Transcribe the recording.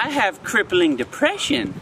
I have crippling depression.